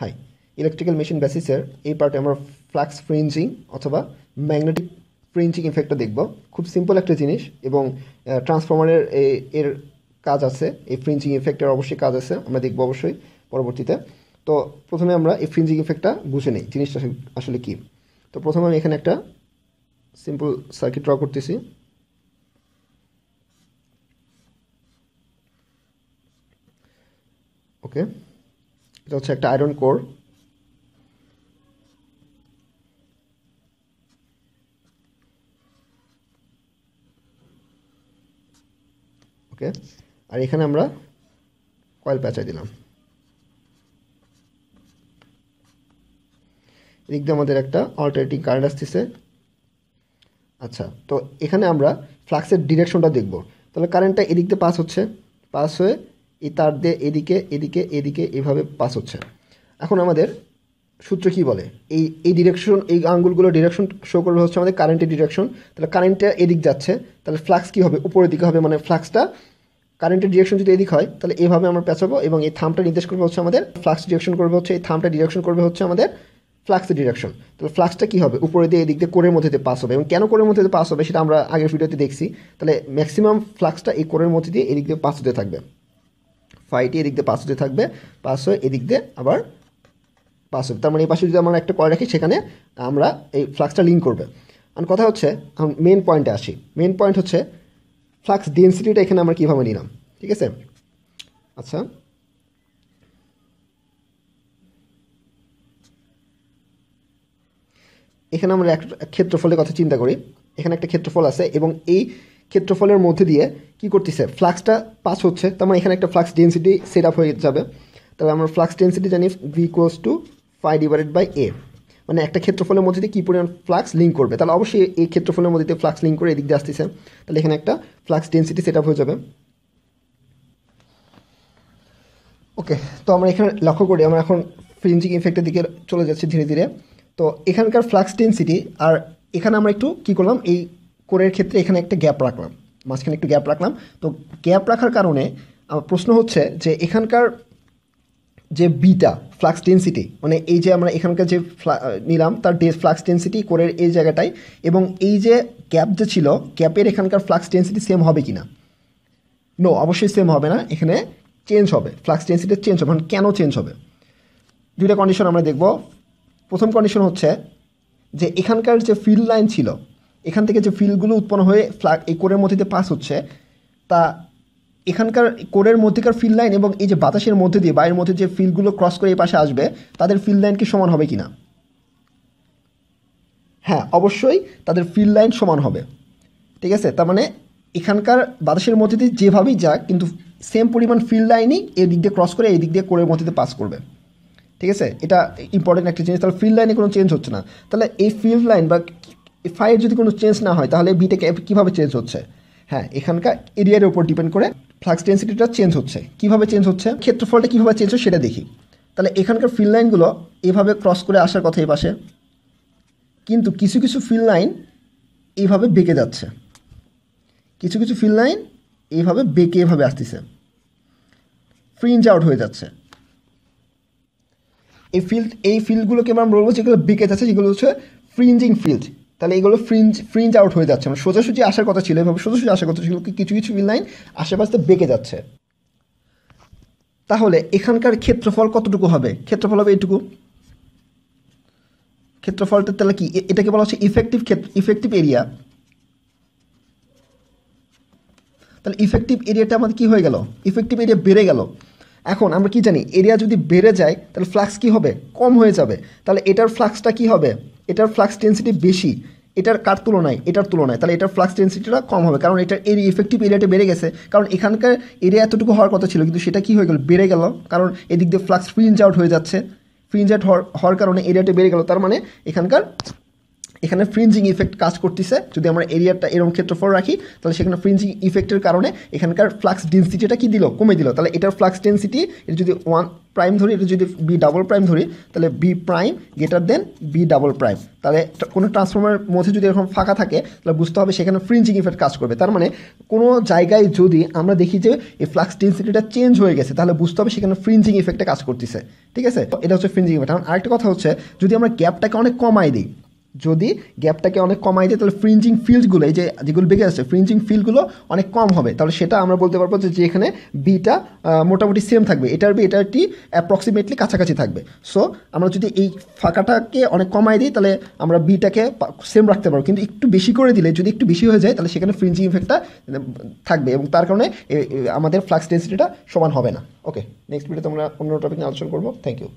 High electrical machine বেসিসের এই পার্টে আমরা ফ্লাক্স ফ্রিঞ্জিং অথবা ম্যাগনেটিক ফ্রিঞ্জিং ইফেক্টটা দেখব। খুব সিম্পল একটা জিনিস এবং ট্রান্সফর্মারের এর কাজ আছে। এই ফ্রিঞ্জিং ইফেক্টের অবশ্যই কাজ আছে, আমরা দেখব অবশ্যই পরবর্তীতে। তো প্রথমে আমরা এই ফ্রিঞ্জিং ইফেক্টটা বুঝে নিই, জিনিসটা আসলে কী? তো প্রথমে আমি এখানে একটা সিম্পল সার্কিট ড্র করতেছি। ওকে এটা হচ্ছে একটা আয়রন কোর ওকে আর এখানে আমরা কয়েল প্যাঁচাই দিলাম। এদিক দিয়ে আমাদের একটা অল্টারনেটিং কারেন্ট আসতেছে। আচ্ছা তো এখানে আমরা ফ্লাক্সের ডিরেকশনটা দেখব। তাহলে কারেন্টটা এদিক দিয়ে পাস হচ্ছে পাস হয়ে এই তার দিয়ে এদিকে এদিকে এদিকে এভাবে পাস হচ্ছে। এখন আমাদের সূত্র কি বলে? এই এই ডিরেকশন এই আঙ্গুলগুলো ডিরেকশন শো করবে হচ্ছে আমাদের কারেন্টের ডিরেকশন তাহলে কারেন্টটা এদিক যাচ্ছে, তাহলে ফ্লাক্স কী হবে? উপরের দিকে হবে মানে ফ্লাক্সটা কারেন্টের ডিরেকশন যদি এদিক হয়, তাহলে এভাবে আমরা পেঁচাবো এবং এই থামটা নির্দেশ করবে হচ্ছে আমাদের ফ্লাক্স ডিরেকশন করবে হচ্ছে, এই থামটা ডিরেকশন করবে হচ্ছে আমাদের ফ্লাক্সের ডিরেকশন তাহলে ফ্লাক্সটা কী হবে? উপরে দিয়ে, এদিক দিয়ে কোরের মধ্যে দিয়ে পাস হবে। এবং কেন কোরের মধ্যে দিয়ে পাস হবে সেটা আমরা আগের ভিডিওতে দেখছি। তাহলে ম্যাক্সিমাম ফ্লাক্সটা এই কোরের মধ্যে দিয়ে এদিক দিয়ে পাস হতে থাকবে। ফাইটি এদিক দিয়ে পাস হতে থাকবে পাস হয়ে এদিক দিয়ে আবার পাস হবে। তার মানে এই পাশে যদি আমরা একটা কল রাখি, সেখানে আমরা এই ফ্লাক্সটা লিঙ্ক করবে। আর কথা হচ্ছে মেন পয়েন্টে আসি। মেন পয়েন্ট হচ্ছে ফ্লাক্স ডেন্সিটিটা এখানে আমরা কীভাবে নিলাম? ঠিক আছে? আচ্ছা। এখানে আমরা একটা ক্ষেত্রফলের কথা চিন্তা করি। এখানে একটা ক্ষেত্রফল আছে এবং এই ক্ষেত্রফলের মধ্যে দিয়ে কি করতেছে? ফ্লাক্সটা পাস হচ্ছে, তার মানে এখানে একটা ফ্লাক্স ডেন্সিটি সেট আপ হয়ে যাবে। তবে আমরা ফ্লাক্স ডেন্সিটি জানি V equals to phi divided by A মানে একটা ক্ষেত্রফলের মধ্যে দিয়ে কী পরিমাণ ফ্লাক্স লিঙ্ক করবে? তাহলে অবশ্যই এই ক্ষেত্রফলের মধ্যে দিয়ে ফ্লাক্স লিঙ্ক করে এদিক দিয়ে আসতেছে। তাহলে এখানে একটা ফ্লাক্স ডেন্সিটি সেট আপ হয়ে যাবে। ওকে, তো আমরা এখানে লক্ষ্য করি, আমরা এখন ফ্রিঞ্জিং ইফেক্টের দিকে চলে যাচ্ছি ধীরে ধীরে। তো এখানকার ফ্লাক্স ডেন্সিটি আর এখানে আমরা একটু কী করলাম? এই কোরের ক্ষেত্রে এখানে একটা গ্যাপ রাখলাম। মাঝখানে একটু গ্যাপ রাখলাম। তো গ্যাপ রাখার কারণে প্রশ্ন হচ্ছে যে এখানকার যে বিটা ফ্লাক্স ডেন্সিটি মানে এই যে আমরা এখানকার যে নিলাম, তার ডে ফ্লাক্স ডেন্সিটি কোরের এই জায়গাটায় এবং এই যে গ্যাপ যে ছিল গ্যাপের এখানকার ফ্লাক্স ডেন্সিটি সেম হবে কি না নো অবশ্যই সেম হবে না। এখানে চেঞ্জ হবে। ফ্লাক্স ডেন্সিটি চেঞ্জ হবে। মানে কেন চেঞ্জ হবে? দুইটা কন্ডিশন আমরা দেখব। প্রথম কন্ডিশন হচ্ছে যে এখানকার যে ফিল্ড লাইন ছিল এখান থেকে যে ফিল্ডগুলো উৎপন্ন হয়ে ফ্লাগ এই কোরের মধ্যে দিয়ে পাস হচ্ছে, তা এখানকার কোরের মধ্যেকার ফিল্ড লাইন এবং এই যে বাতাসের মধ্যে দিয়ে বাইরের মধ্যে যে ফিল্ডগুলো ক্রস করে এই পাশে আসবে, তাদের ফিল্ড লাইন কি সমান হবে কি না হ্যাঁ অবশ্যই তাদের ফিল্ড লাইন সমান হবে। ঠিক আছে? তার মানে এখানকার বাতাসের মধ্যে দিয়ে যেভাবেই যাক, কিন্তু সেম পরিমাণ ফিল্ড লাইনই এই দিক দিয়ে ক্রস করে এই দিক দিয়ে কোরের মধ্যে দিয়ে পাস করবে। ঠিক আছে? এটা ইম্পর্টেন্ট একটা জিনিস। তাহলে ফিল্ড লাইনে কোনো চেঞ্জ হচ্ছে না। তাহলে এই ফিল্ড লাইন বা ফাইয়ের যদি কোনো চেঞ্জ না হয়, তাহলে বিটে কীভাবে চেঞ্জ হচ্ছে? হ্যাঁ এখানকার এরিয়ার উপর ডিপেন্ড করে ফ্লাক্স ডেন্সিটিটা চেঞ্জ হচ্ছে। কীভাবে চেঞ্জ হচ্ছে? ক্ষেত্রফলটা কীভাবে চেঞ্জ হচ্ছে সেটা দেখি। তাহলে এখানকার ফিল্ড লাইনগুলো এভাবে ক্রস করে আসার কথা এই পাশে। কিন্তু কিছু কিছু ফিল্ড লাইন এইভাবে বেঁকে যাচ্ছে। কিছু কিছু ফিল্ড লাইন এইভাবে বেঁকে এভাবে আসতেছে। ফ্রিঞ্জ আউট হয়ে যাচ্ছে। এই ফিল্ড এই ফিল্ডগুলোকে আমরা বলব যেগুলো বেঁকে যাচ্ছে, যেগুলো হচ্ছে ফ্রিঞ্জিং ফিল্ড তাহলে এগুলো ফ্রিঞ্জ ফ্রিঞ্জ আউট হয়ে যাচ্ছে। মানে সোজাসুজি আসার কথা ছিল, এভাবে সোজাসুজি আসার কথা ছিল কিছু কিছু লাইন আশেপাশে বেঁকে যাচ্ছে। তাহলে এখানকার ক্ষেত্রফল কতটুকু হবে? ক্ষেত্রফল হবে এইটুকু। ক্ষেত্রফলটা তাহলে কি? এটাকে বলা হচ্ছে ইফেক্টিভ ক্ষেত্র ইফেক্টিভ এরিয়া তাহলে ইফেক্টিভ এরিয়াটা আমাদের কী হয়ে গেল? ইফেক্টিভ এরিয়া বেড়ে গেল। এখন আমরা কি জানি? এরিয়া যদি বেড়ে যায়, তাহলে ফ্লাক্স কি হবে? কম হয়ে যাবে। তাহলে এটার ফ্লাক্সটা কি হবে? এটার ফ্লাক্স ডেন্সিটি বেশি, এটার কার তুলনায়? এটার তুলনায়। তাহলে এটার ফ্লাক্স ডেন্সিটিটা কম হবে। কারণ এটার এর ইফেক্টিভ এরিয়াটা বেড়ে গেছে। কারণ এখানকার এরিয়া এতটুকু হওয়ার কথা ছিল, কিন্তু সেটা কি হয়ে গেল? বেড়ে গেল। কারণ এদিক দিয়ে ফ্লাক্স ফ্রিঞ্জ আউট হয়ে যাচ্ছে। ফ্রিঞ্জ আউট হওয়ার কারণে এরিয়াটা বেড়ে গেল। তার মানে এখানকার এখানে ফ্রিঞ্জিং ইফেক্ট কাজ করতেছে। যদি আমরা এরিয়াটা এরকম ক্ষেত্রফল রাখি, তাহলে সেখানে ফ্রিঞ্জিং ইফেক্টের কারণে এখানকার ফ্লাক্স ডেন্সিটিটা কি দিল? কমে দিল। তাহলে এটার ফ্লাক্স ডেন্সিটি এটা যদি ওয়ান প্রাইম ধরি, এটা যদি বি ডাবল প্রাইম ধরি, তাহলে B prime greater than B double prime তাহলে কোনো ট্রান্সফর্মার মধ্যে যদি এরকম ফাঁকা থাকে, তাহলে বুঝতে হবে সেখানে ফ্রিঞ্জিং ইফেক্ট কাজ করবে। তার মানে কোনো জায়গায় যদি আমরা দেখি যে এই ফ্লাক্স ডেন্সিটিটা চেঞ্জ হয়ে গেছে, তাহলে বুঝতে হবে সেখানে ফ্রিঞ্জিং ইফেক্টে কাজ করতেছে। ঠিক আছে? এটা হচ্ছে ফ্রিঞ্জিং ইফেক্ট আরেকটা কথা হচ্ছে, যদি আমরা গ্যাপটাকে অনেক কমাই দিই যদি গ্যাপটাকে অনেক কমাই দেয়, তাহলে ফ্রিঞ্জিং ফিল্ডগুলো, এই যে যেগুলো বেগে আসছে, ফ্রিঞ্জিং ফিল্ডগুলো অনেক কম হবে। তাহলে সেটা আমরা বলতে পারব যে এখানে বিটা মোটামুটি সেম থাকবে। এটার বি এটারটি অ্যাপ্রক্সিমেটলি কাছাকাছি থাকবে। সো আমরা যদি এই ফাঁকাটাকে অনেক কমাই দিই, তাহলে আমরা বিটাকে সেম রাখতে পারব। কিন্তু একটু বেশি করে দিলে, যদি একটু বেশি হয়ে যায়, তাহলে সেখানে ফ্রিঞ্জিং ইফেক্টটা থাকবে এবং তার কারণে আমাদের ফ্লাক্স ডেন্সিটিটা সমান হবে না। ওকে নেক্সট ভিডিওতে আমরা অন্য টপিক নিয়ে আলোচনা করব। Thank you